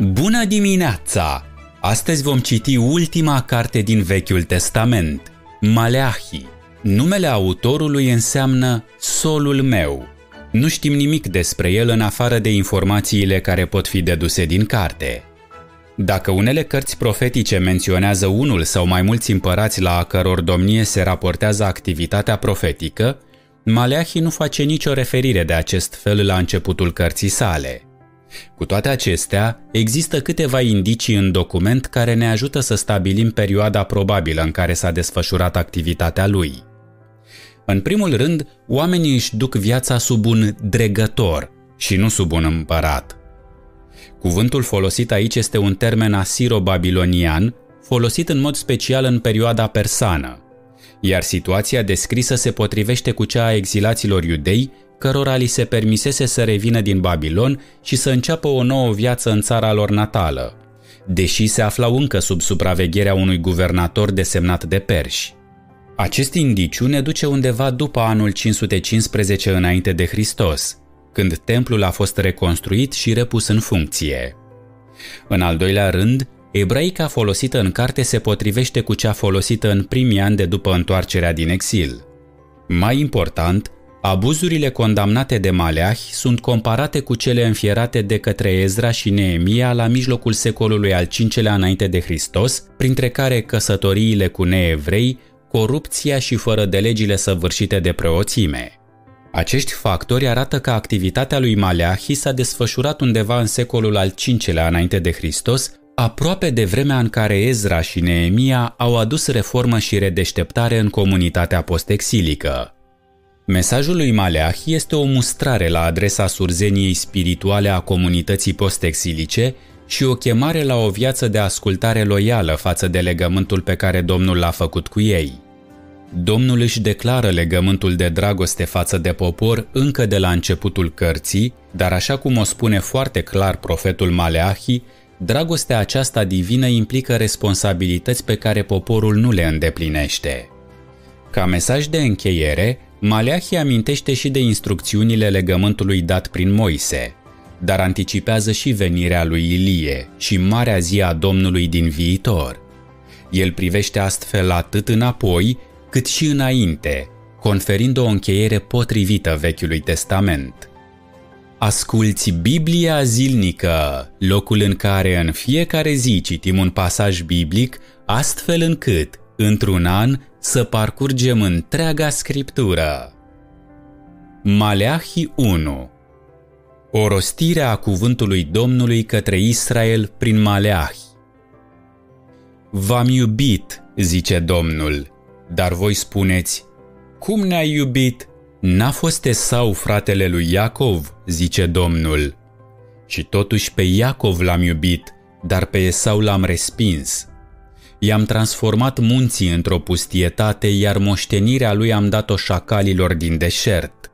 Bună dimineața! Astăzi vom citi ultima carte din Vechiul Testament, Maleahi. Numele autorului înseamnă solul meu. Nu știm nimic despre el în afară de informațiile care pot fi deduse din carte. Dacă unele cărți profetice menționează unul sau mai mulți împărați la a căror domnie se raportează activitatea profetică, Maleahi nu face nicio referire de acest fel la începutul cărții sale. Cu toate acestea, există câteva indicii în document care ne ajută să stabilim perioada probabilă în care s-a desfășurat activitatea lui. În primul rând, oamenii își duc viața sub un dregător și nu sub un împărat. Cuvântul folosit aici este un termen asiro-babilonian, folosit în mod special în perioada persană, iar situația descrisă se potrivește cu cea a exilaților iudei, cărora li se permisese să revină din Babilon și să înceapă o nouă viață în țara lor natală, deși se aflau încă sub supravegherea unui guvernator desemnat de perși. Acest indiciu ne duce undeva după anul 515 înainte de Hristos, când templul a fost reconstruit și repus în funcție. În al doilea rând, ebraica folosită în carte se potrivește cu cea folosită în primii ani de după întoarcerea din exil. Mai important, abuzurile condamnate de Maleahi sunt comparate cu cele înfierate de către Ezra și Neemia la mijlocul secolului al V-lea înainte de Hristos, printre care căsătoriile cu neevrei, corupția și fără de legile săvârșite de preoțime. Acești factori arată că activitatea lui Maleahi s-a desfășurat undeva în secolul al V-lea înainte de Hristos, aproape de vremea în care Ezra și Neemia au adus reformă și redeșteptare în comunitatea postexilică. Mesajul lui Maleahi este o mustrare la adresa surzeniei spirituale a comunității postexilice și o chemare la o viață de ascultare loială față de legământul pe care Domnul l-a făcut cu ei. Domnul își declară legământul de dragoste față de popor încă de la începutul cărții, dar așa cum o spune foarte clar profetul Maleahi, dragostea aceasta divină implică responsabilități pe care poporul nu le îndeplinește. Ca mesaj de încheiere, Maleahi amintește și de instrucțiunile legământului dat prin Moise, dar anticipează și venirea lui Ilie și marea zi a Domnului din viitor. El privește astfel atât înapoi, cât și înainte, conferind o încheiere potrivită Vechiului Testament. Asculți Biblia zilnică, locul în care în fiecare zi citim un pasaj biblic, astfel încât, într-un an, să parcurgem întreaga scriptură. Maleahi 1 O rostire a cuvântului Domnului către Israel prin Maleahi V-am iubit, zice Domnul, dar voi spuneți, cum ne-ai iubit? N-a fost Esau fratele lui Iacov, zice Domnul. Și totuși pe Iacov l-am iubit, dar pe Esau l-am respins. I-am transformat munții într-o pustietate, iar moștenirea lui am dat-o șacalilor din deșert.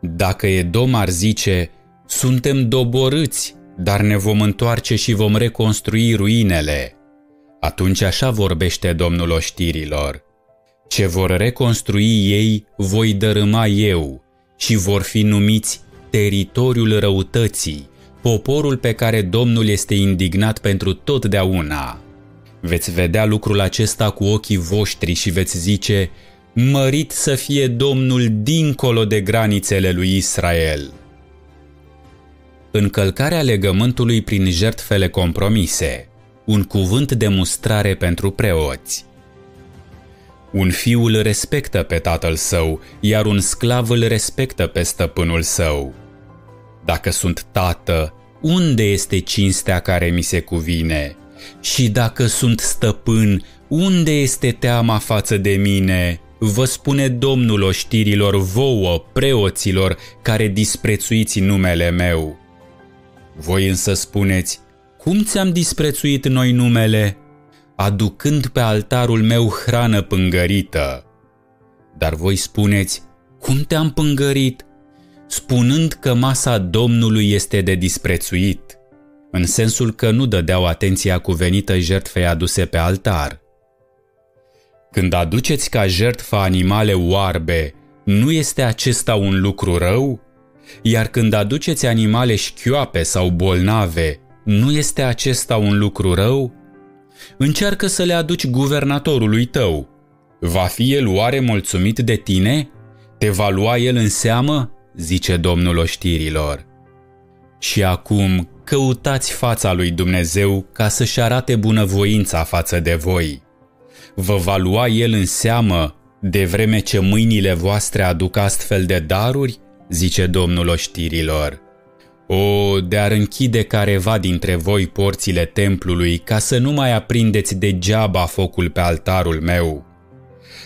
Dacă Edom ar zice, suntem doborâți, dar ne vom întoarce și vom reconstrui ruinele, atunci așa vorbește Domnul oștirilor. Ce vor reconstrui ei, voi dărâma eu și vor fi numiți teritoriul răutății, poporul pe care Domnul este indignat pentru totdeauna. Veți vedea lucrul acesta cu ochii voștri și veți zice, mărit să fie Domnul dincolo de granițele lui Israel. Încălcarea legământului prin jertfele compromise, un cuvânt de mustrare pentru preoți. Un fiu îl respectă pe tatăl său, iar un sclav îl respectă pe stăpânul său. Dacă sunt tată, unde este cinstea care mi se cuvine? Și dacă sunt stăpân, unde este teama față de mine? Vă spune Domnul oștirilor vouă, preoților, care disprețuiți numele meu. Voi însă spuneți, cum ți-am disprețuit noi numele? aducând pe altarul meu hrană pângărită. Dar voi spuneți, cum te-am pângărit? Spunând că masa Domnului este de disprețuit, în sensul că nu dădeau atenția cuvenită jertfei aduse pe altar. Când aduceți ca jertfă animale oarbe, nu este acesta un lucru rău? Iar când aduceți animale șchioape sau bolnave, nu este acesta un lucru rău? Încearcă să le aduci guvernatorului tău. Va fi el oare mulțumit de tine? Te va lua el în seamă? zice Domnul oștirilor. Și acum căutați fața lui Dumnezeu ca să-și arate bunăvoința față de voi. Vă va lua el în seamă de vreme ce mâinile voastre aduc astfel de daruri? zice Domnul oștirilor. O, de-ar închide careva dintre voi porțile templului ca să nu mai aprindeți degeaba focul pe altarul meu.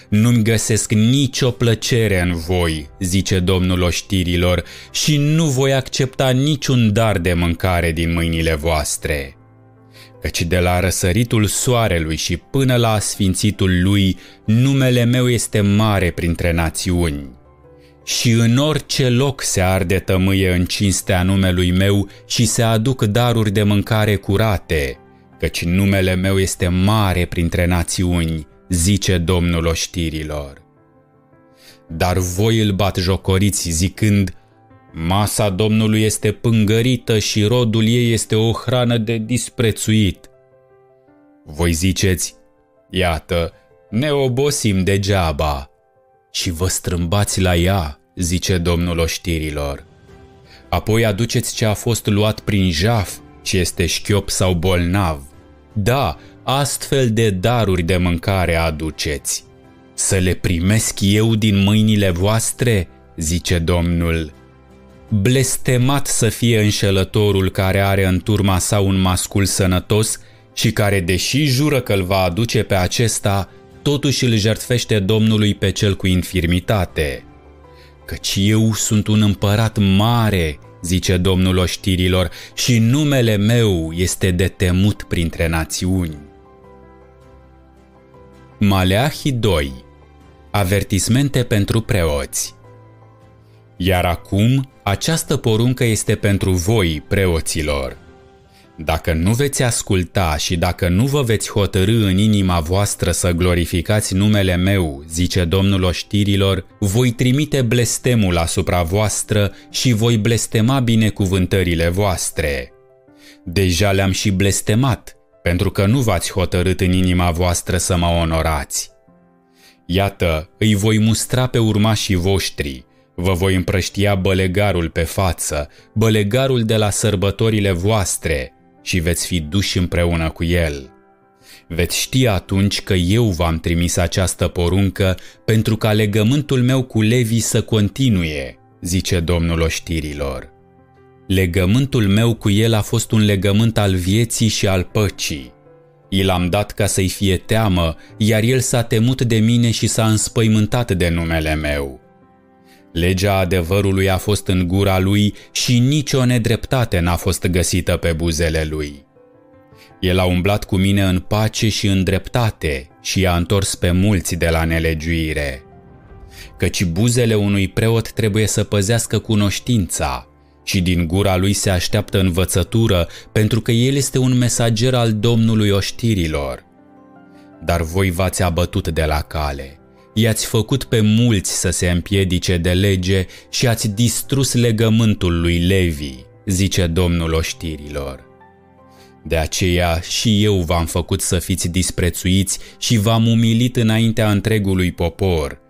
Nu-mi găsesc nicio plăcere în voi, zice Domnul oștirilor, și nu voi accepta niciun dar de mâncare din mâinile voastre. Căci de la răsăritul soarelui și până la asfințitul lui, numele meu este mare printre națiuni și în orice loc se arde tămâie în cinstea numelui meu și se aduc daruri de mâncare curate, căci numele meu este mare printre națiuni, zice Domnul oștirilor. Dar voi îl bat jocoriți zicând, Masa Domnului este pângărită și rodul ei este o hrană de disprețuit. Voi ziceți, iată, ne obosim degeaba și vă strâmbați la ea zice Domnul oștirilor. Apoi aduceți ce a fost luat prin jaf, ce este șchiop sau bolnav. Da, astfel de daruri de mâncare aduceți. Să le primesc eu din mâinile voastre, zice Domnul. Blestemat să fie înșelătorul care are în turma sa un mascul sănătos și care, deși jură că îl va aduce pe acesta, totuși îl jertfește Domnului pe cel cu infirmitate căci eu sunt un împărat mare, zice Domnul oștirilor, și numele meu este de temut printre națiuni. Maleahi 2 Avertismente pentru preoți. Iar acum, această poruncă este pentru voi, preoților – dacă nu veți asculta și dacă nu vă veți hotărâ în inima voastră să glorificați numele meu, zice Domnul oștirilor, voi trimite blestemul asupra voastră și voi blestema binecuvântările voastre. Deja le-am și blestemat, pentru că nu v-ați hotărât în inima voastră să mă onorați. Iată, îi voi mustra pe urmașii voștri, vă voi împrăștia bălegarul pe față, bălegarul de la sărbătorile voastre, și veți fi duși împreună cu el. Veți ști atunci că eu v-am trimis această poruncă pentru ca legământul meu cu Levi să continue, zice Domnul oștirilor. Legământul meu cu el a fost un legământ al vieții și al păcii. I l-am dat ca să-i fie teamă, iar el s-a temut de mine și s-a înspăimântat de numele meu. Legea adevărului a fost în gura lui și nicio nedreptate n-a fost găsită pe buzele lui. El a umblat cu mine în pace și în dreptate și i-a întors pe mulți de la nelegiuire. Căci buzele unui preot trebuie să păzească cunoștința și din gura lui se așteaptă învățătură pentru că el este un mesager al Domnului oștirilor. Dar voi v-ați abătut de la cale i-ați făcut pe mulți să se împiedice de lege și ați distrus legământul lui Levi, zice Domnul oștirilor. De aceea și eu v-am făcut să fiți disprețuiți și v-am umilit înaintea întregului popor,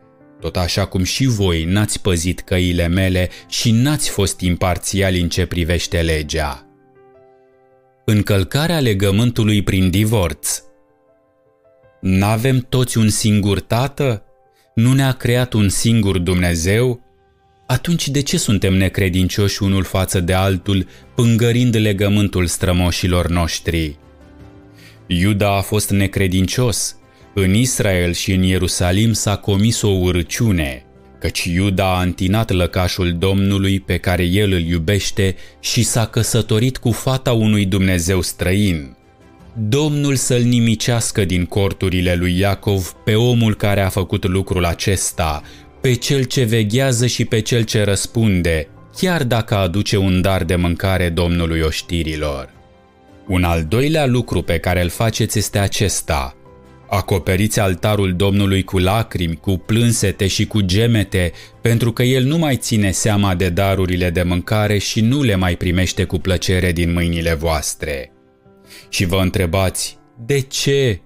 tot așa cum și voi n-ați păzit căile mele și n-ați fost imparțiali în ce privește legea. Încălcarea legământului prin divorț N-avem toți un singur tată? nu ne-a creat un singur Dumnezeu, atunci de ce suntem necredincioși unul față de altul, pângărind legământul strămoșilor noștri? Iuda a fost necredincios. În Israel și în Ierusalim s-a comis o urăciune, căci Iuda a întinat lăcașul Domnului pe care el îl iubește și s-a căsătorit cu fata unui Dumnezeu străin. Domnul să-l nimicească din corturile lui Iacov pe omul care a făcut lucrul acesta, pe cel ce veghează și pe cel ce răspunde, chiar dacă aduce un dar de mâncare Domnului oștirilor. Un al doilea lucru pe care îl faceți este acesta. Acoperiți altarul Domnului cu lacrimi, cu plânsete și cu gemete, pentru că El nu mai ține seama de darurile de mâncare și nu le mai primește cu plăcere din mâinile voastre. Și vă întrebați, de ce?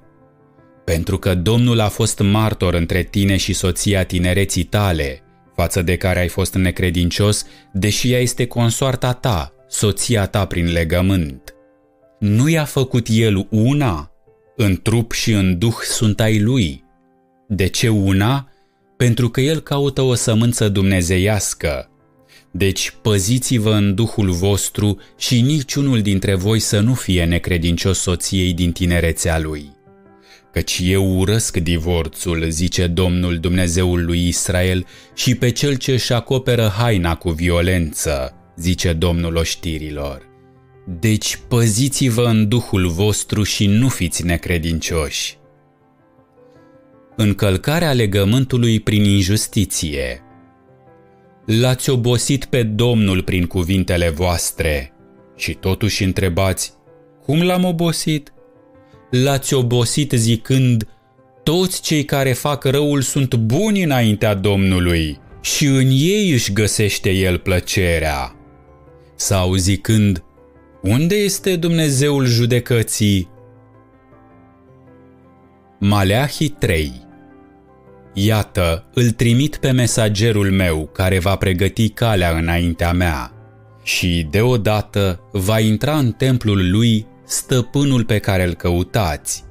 Pentru că Domnul a fost martor între tine și soția tinereții tale, față de care ai fost necredincios, deși ea este consoarta ta, soția ta prin legământ. Nu i-a făcut el una? În trup și în duh sunt ai lui. De ce una? Pentru că el caută o sămânță dumnezeiască. Deci păziți-vă în duhul vostru și niciunul dintre voi să nu fie necredincios soției din tinerețea lui. Căci eu urăsc divorțul, zice Domnul Dumnezeul lui Israel, și pe cel ce își acoperă haina cu violență, zice Domnul oștirilor. Deci păziți-vă în duhul vostru și nu fiți necredincioși. Încălcarea legământului prin injustiție L-ați obosit pe Domnul prin cuvintele voastre și totuși întrebați, cum l-am obosit? L-ați obosit zicând, toți cei care fac răul sunt buni înaintea Domnului și în ei își găsește El plăcerea. Sau zicând, unde este Dumnezeul judecății? Maleahi 3 Iată, îl trimit pe mesagerul meu care va pregăti calea înaintea mea și deodată va intra în templul lui stăpânul pe care îl căutați.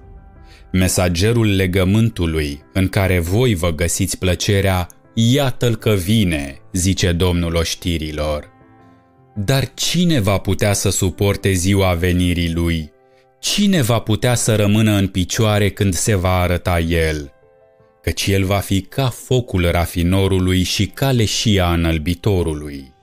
Mesagerul legământului în care voi vă găsiți plăcerea, iată-l că vine, zice Domnul oștirilor. Dar cine va putea să suporte ziua venirii lui? Cine va putea să rămână în picioare când se va arăta el? Căci el va fi ca focul rafinorului și ca leșia înălbitorului.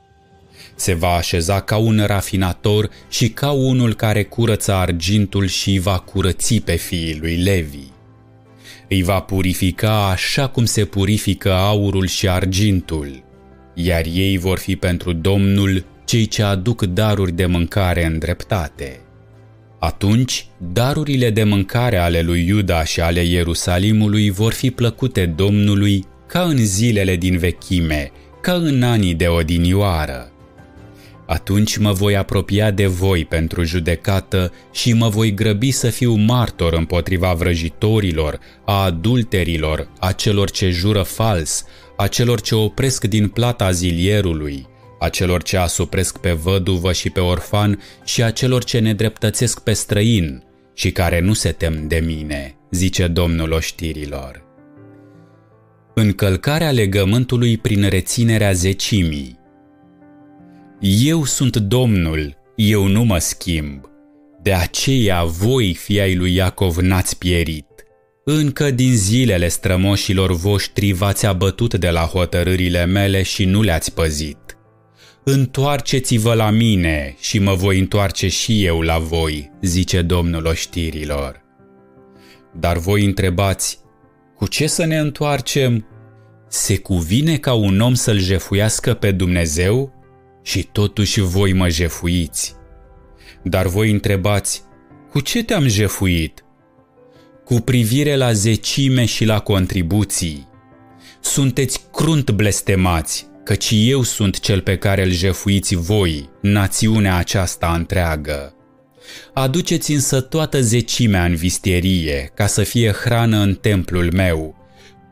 Se va așeza ca un rafinator și ca unul care curăță argintul și va curăți pe fiii lui Levi. Îi va purifica așa cum se purifică aurul și argintul, iar ei vor fi pentru Domnul cei ce aduc daruri de mâncare în dreptate. Atunci, darurile de mâncare ale lui Iuda și ale Ierusalimului vor fi plăcute Domnului ca în zilele din vechime, ca în anii de odinioară. Atunci mă voi apropia de voi pentru judecată și mă voi grăbi să fiu martor împotriva vrăjitorilor, a adulterilor, a celor ce jură fals, a celor ce opresc din plata zilierului, a celor ce asupresc pe văduvă și pe orfan și a celor ce nedreptățesc pe străin și care nu se tem de mine, zice Domnul oștirilor. Încălcarea legământului prin reținerea zecimii Eu sunt Domnul, eu nu mă schimb, de aceea voi, fii ai lui Iacov, n-ați pierit. Încă din zilele strămoșilor voștri v-ați abătut de la hotărârile mele și nu le-ați păzit. Întoarceți-vă la mine și mă voi întoarce și eu la voi, zice Domnul oștirilor. Dar voi întrebați, cu ce să ne întoarcem? Se cuvine ca un om să-l jefuiască pe Dumnezeu? Și totuși voi mă jefuiți. Dar voi întrebați, cu ce te-am jefuit? Cu privire la zecime și la contribuții. Sunteți crunt blestemați, căci eu sunt cel pe care îl jefuiți voi, națiunea aceasta întreagă. Aduceți însă toată zecimea în vistierie, ca să fie hrană în templul meu.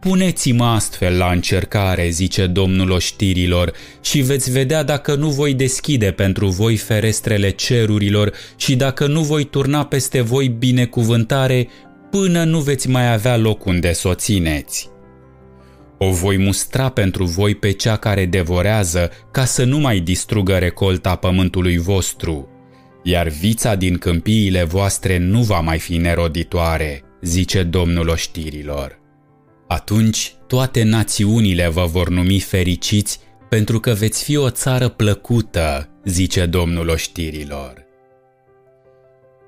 Puneți-mă astfel la încercare, zice Domnul oștirilor, și veți vedea dacă nu voi deschide pentru voi ferestrele cerurilor și dacă nu voi turna peste voi binecuvântare până nu veți mai avea loc unde să o țineți. O voi mustra pentru voi pe cea care devorează, ca să nu mai distrugă recolta pământului vostru. Iar vița din câmpiile voastre nu va mai fi neroditoare, zice Domnul oștirilor. Atunci toate națiunile vă vor numi fericiți, pentru că veți fi o țară plăcută, zice Domnul oștirilor.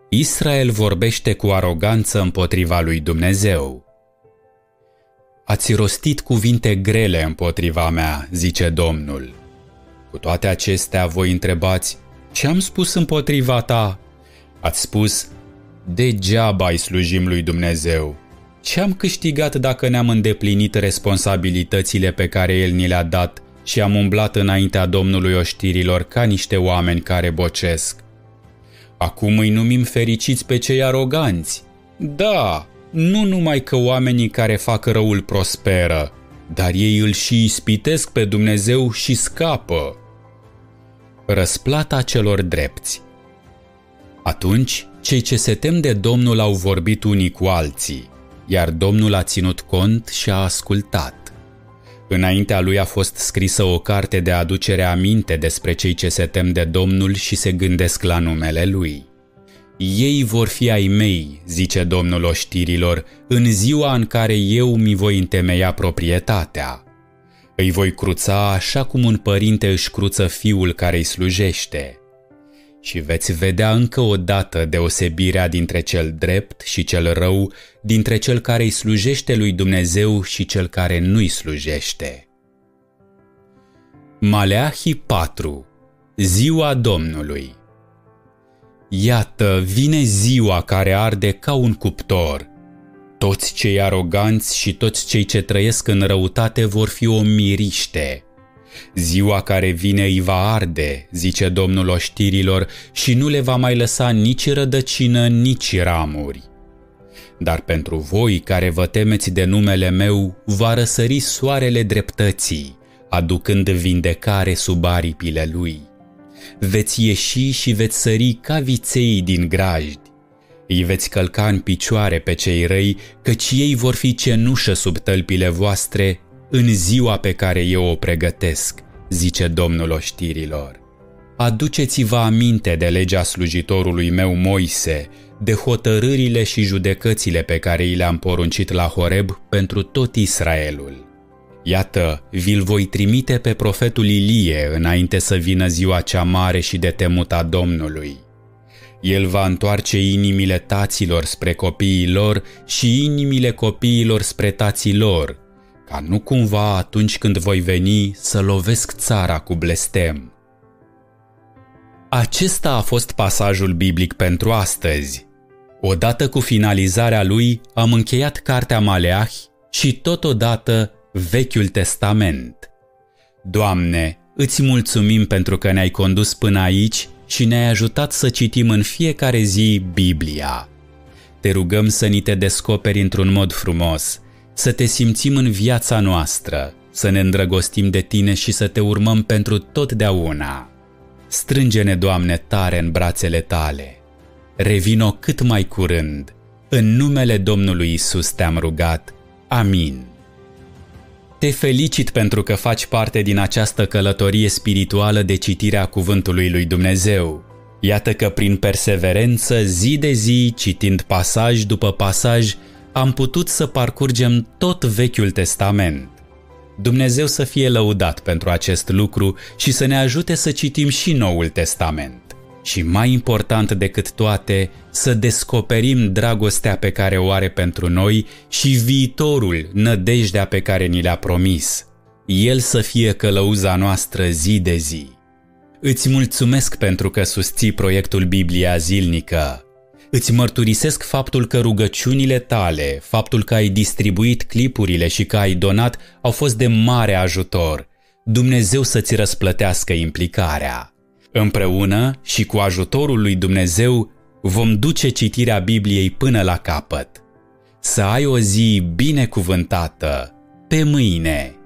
Israel vorbește cu aroganță împotriva lui Dumnezeu. Ați rostit cuvinte grele împotriva mea, zice Domnul. Cu toate acestea voi întrebați, ce am spus împotriva ta? Ați spus, degeaba îi slujim lui Dumnezeu. Ce-am câștigat dacă ne-am îndeplinit responsabilitățile pe care El ni le-a dat și am umblat înaintea Domnului oștirilor ca niște oameni care bocesc? Acum îi numim fericiți pe cei aroganți. Da, nu numai că oamenii care fac răul prosperă, dar ei îl și ispitesc pe Dumnezeu și scapă. Răsplata celor drepți Atunci, cei ce se tem de Domnul au vorbit unii cu alții, iar Domnul a ținut cont și a ascultat. Înaintea lui a fost scrisă o carte de aducere aminte despre cei ce se tem de Domnul și se gândesc la numele lui. Ei vor fi ai mei, zice Domnul oștirilor, în ziua în care eu mi voi întemeia proprietatea. Îi voi cruța așa cum un părinte își cruță fiul care îi slujește. Și veți vedea încă o dată deosebirea dintre cel drept și cel rău, dintre cel care îi slujește lui Dumnezeu și cel care nu îi slujește. Maleahi 4 Ziua Domnului Iată, vine ziua care arde ca un cuptor. Toți cei aroganți și toți cei ce trăiesc în răutate vor fi o miriște. Ziua care vine îi va arde, zice Domnul oștirilor, și nu le va mai lăsa nici rădăcină, nici ramuri. Dar pentru voi care vă temeți de numele meu, va răsări soarele dreptății, aducând vindecare sub aripile lui veți ieși și veți sări ca viței din grajdi. Îi veți călca în picioare pe cei răi, căci ei vor fi cenușă sub tălpile voastre în ziua pe care eu o pregătesc, zice Domnul oștirilor. Aduceți-vă aminte de legea slujitorului meu Moise, de hotărârile și judecățile pe care i le-am poruncit la Horeb pentru tot Israelul. Iată, vi-l voi trimite pe profetul Ilie înainte să vină ziua cea mare și de temut a Domnului. El va întoarce inimile taților spre copiii lor și inimile copiilor spre tații lor, ca nu cumva atunci când voi veni să lovesc țara cu blestem. Acesta a fost pasajul biblic pentru astăzi. Odată cu finalizarea lui, am încheiat cartea Maleahi și totodată Vechiul Testament. Doamne, îți mulțumim pentru că ne-ai condus până aici și ne-ai ajutat să citim în fiecare zi Biblia. Te rugăm să ni te descoperi într-un mod frumos, să te simțim în viața noastră, să ne îndrăgostim de tine și să te urmăm pentru totdeauna. Strânge-ne, Doamne, tare în brațele tale. Revino cât mai curând. În numele Domnului Isus te-am rugat. Amin. Te felicit pentru că faci parte din această călătorie spirituală de citirea Cuvântului lui Dumnezeu. Iată că prin perseverență, zi de zi, citind pasaj după pasaj, am putut să parcurgem tot Vechiul Testament. Dumnezeu să fie lăudat pentru acest lucru și să ne ajute să citim și Noul Testament și mai important decât toate, să descoperim dragostea pe care o are pentru noi și viitorul, nădejdea pe care ni le-a promis. El să fie călăuza noastră zi de zi. Îți mulțumesc pentru că susții proiectul Biblia zilnică. Îți mărturisesc faptul că rugăciunile tale, faptul că ai distribuit clipurile și că ai donat au fost de mare ajutor. Dumnezeu să-ți răsplătească implicarea. Împreună și cu ajutorul lui Dumnezeu vom duce citirea Bibliei până la capăt. Să ai o zi binecuvântată. Pe mâine!